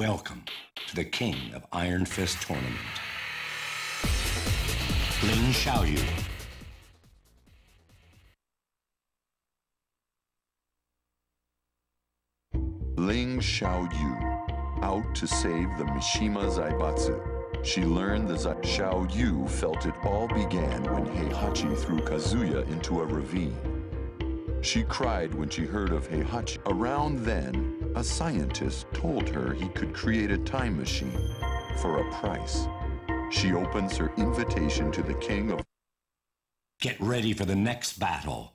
Welcome to the King of Iron Fist Tournament. Ling Xiaoyu. Ling Xiaoyu, out to save the Mishima Zaibatsu. She learned that Zai Xiaoyu felt it all began when Heihachi threw Kazuya into a ravine. She cried when she heard of Heihachi. Around then, a scientist told her he could create a time machine for a price. She opens her invitation to the king of Get ready for the next battle.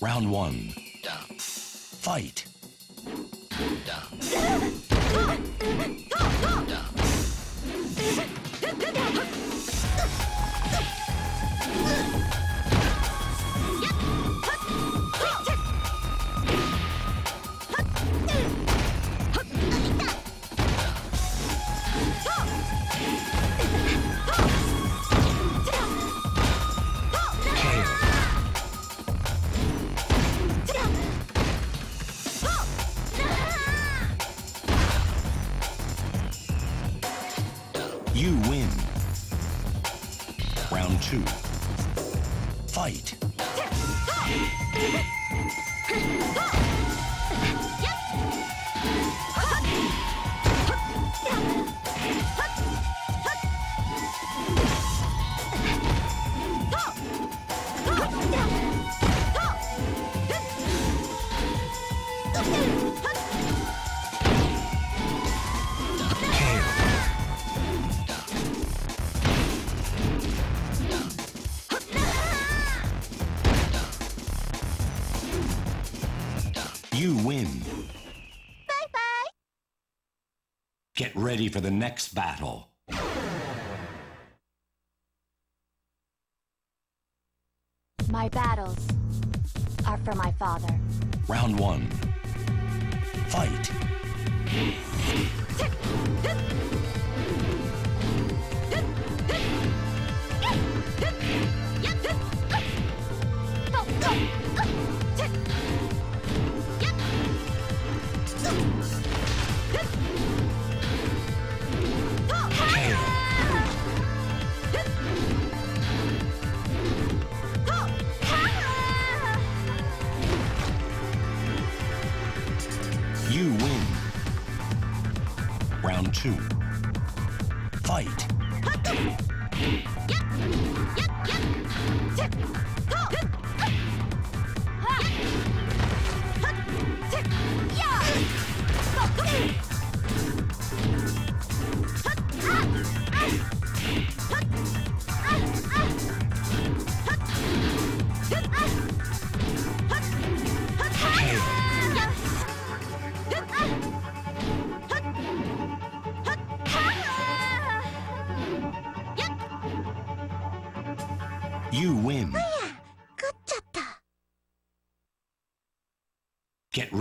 Round one. Fight. Ugh! Ready for the next battle. My battles are for my father. Round one. Fight.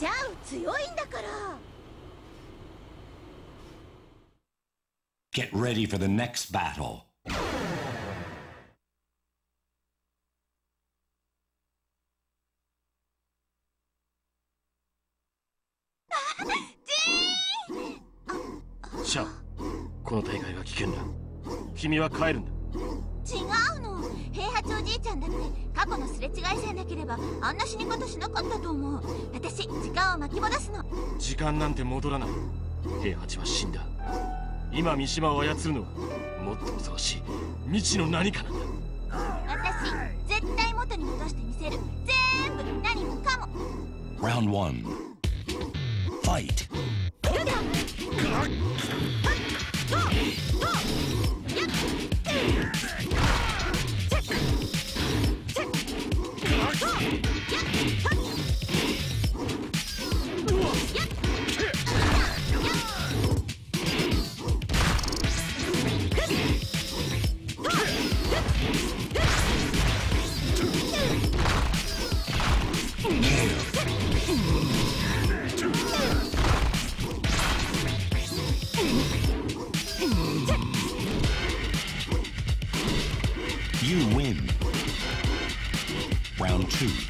じゃあ強いんだから。Get ready for the next battle. シャオこの大会は危険だ。君は帰るんだ。違うの平八おじいちゃんだって過去のすれ違いさえなければあんな死に方しなかったと思う。私時間を巻き戻すの。時間なんて戻らない。平八は死んだ。今三島を操るのはもっと恐ろしい。未知の何かなんだ。私絶対元に戻してみせる。全部何もかも。Round one. Fight. You win. Round two.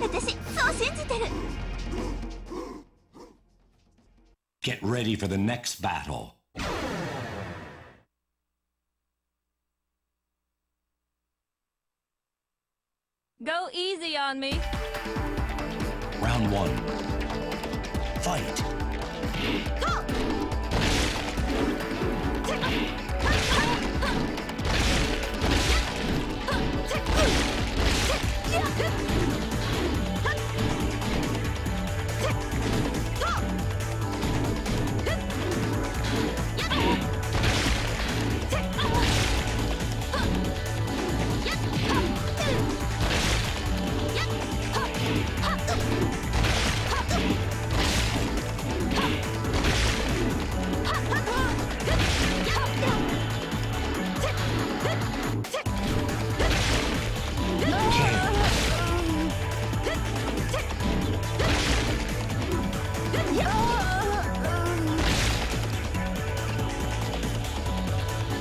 私そう信じてる Get ready for the next battle. Go easy on me. Round one. Fight.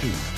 Two.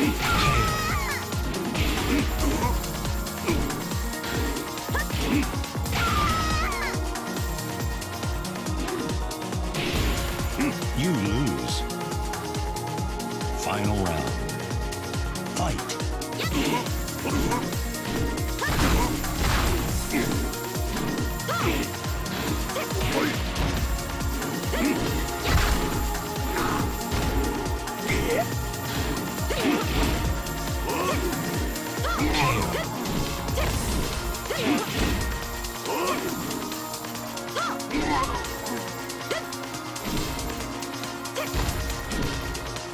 Beat.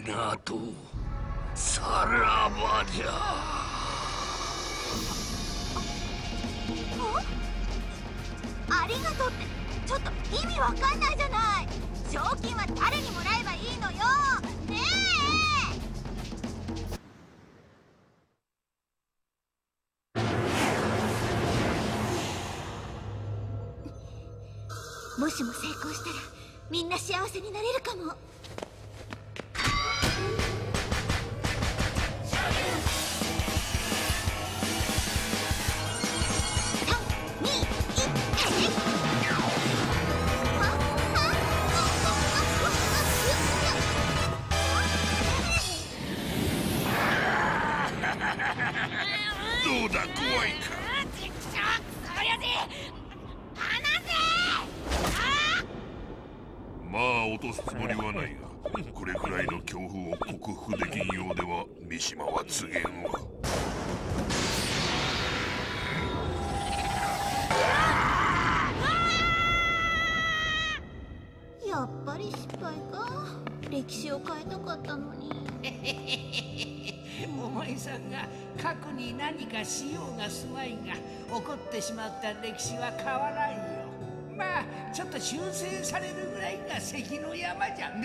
ありがとさらばじゃ。ありがとうって。ちょっと意味わかんないじゃない。賞金は誰にもらえばいいのよ。ねえ。もしも成功したらみんな幸せになれるかも。まあ落とすつもりはないが これくらいの強風を克服できんようでは三島は告げんわやっぱり失敗か。歴史を変えたかったのに お前さんが過去に何かしようがすまいが起こってしまった歴史は変わらんよ。まあちょっと修正されるぐらいが関の山じゃ。ん